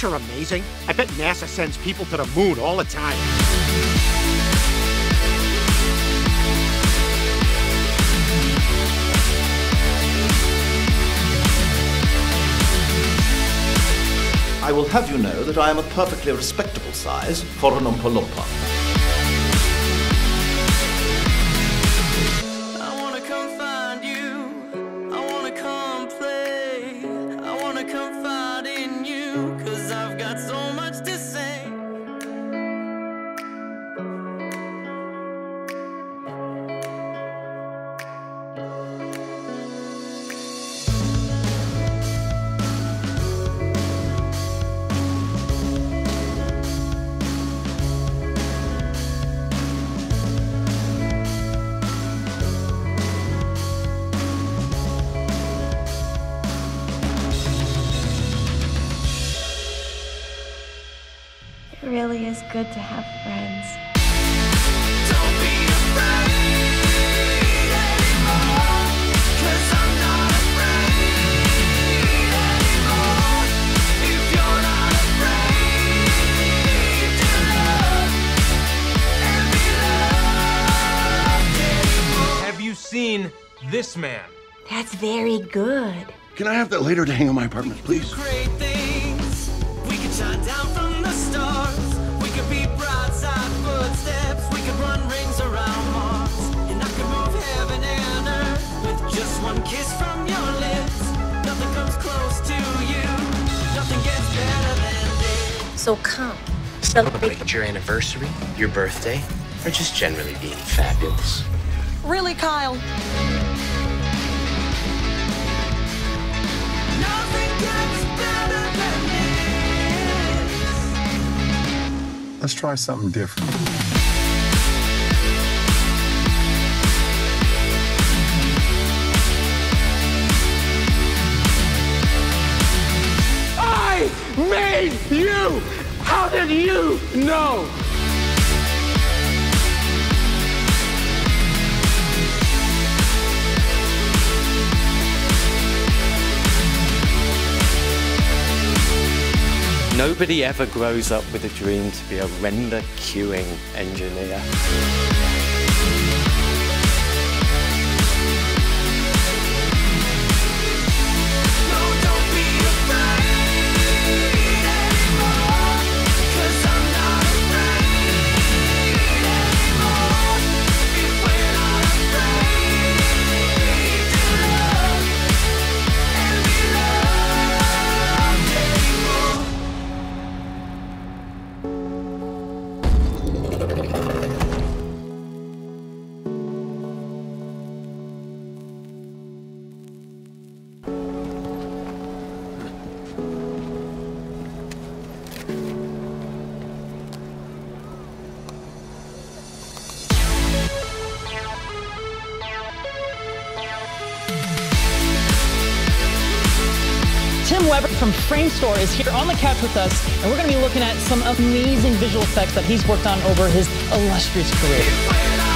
Is the future amazing? I bet NASA sends people to the moon all the time. I will have you know that I am a perfectly respectable size for an Oompa Loompa. Come find you. I really is good to have friends. Don't be afraid anymore. Cause I'm not afraid anymore. If you're not afraid to love and be loved anymore. Have you seen this man? That's very good. Can I have that later to hang in my apartment, please? So come, celebrate. Celebrate your anniversary, your birthday, or just generally being fabulous. Really, Kyle? Nothing gets better than this. Let's try something different. You! How did you know? Nobody ever grows up with a dream to be a render queuing engineer. Weber from Framestore is here on the couch with us, and we're going to be looking at some amazing visual effects that he's worked on over his illustrious career.